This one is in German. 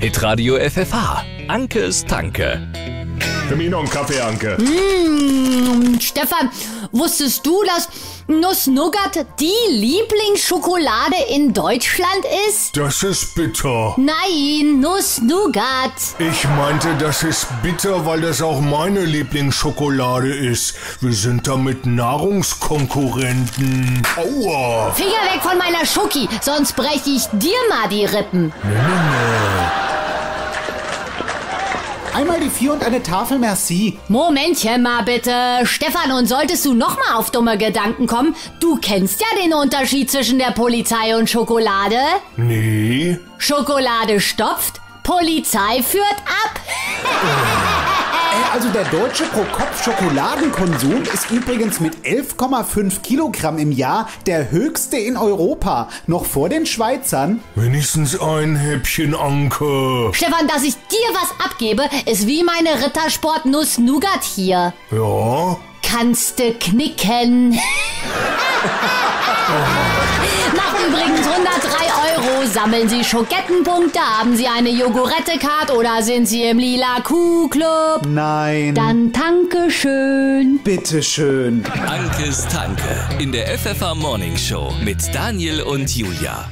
Hitradio FFH. Ankes Tanke. Für mich noch einen Kaffee, Anke. Mmh, Stefan, wusstest du, dass Nuss-Nougat die Lieblingsschokolade in Deutschland ist? Das ist bitter. Nein, Nuss-Nougat. Ich meinte, das ist bitter, weil das auch meine Lieblingsschokolade ist. Wir sind damit Nahrungskonkurrenten. Aua. Finger weg von meiner Schoki, sonst breche ich dir mal die Rippen. Einmal die vier und eine Tafel Merci. Momentchen mal bitte. Stefan, und solltest du noch mal auf dumme Gedanken kommen, du kennst ja den Unterschied zwischen der Polizei und Schokolade. Nee. Schokolade stopft, Polizei führt ab. Also der deutsche Pro-Kopf-Schokoladenkonsum ist übrigens mit 11,5 Kilogramm im Jahr der höchste in Europa. Noch vor den Schweizern. Wenigstens ein Häppchen, Anke. Stefan, dass ich dir was abgebe, ist wie meine Rittersport-Nuss-Nougat hier. Ja? Kannst du knicken. Nach übrigens 103 Euro sammeln Sie Schokettenpunkte, haben Sie eine Jogurette-Card oder sind Sie im lila Kuh-Club? Nein. Dann danke schön. Bitteschön. Ankes Tanke. In der FFH Morning Show mit Daniel und Julia.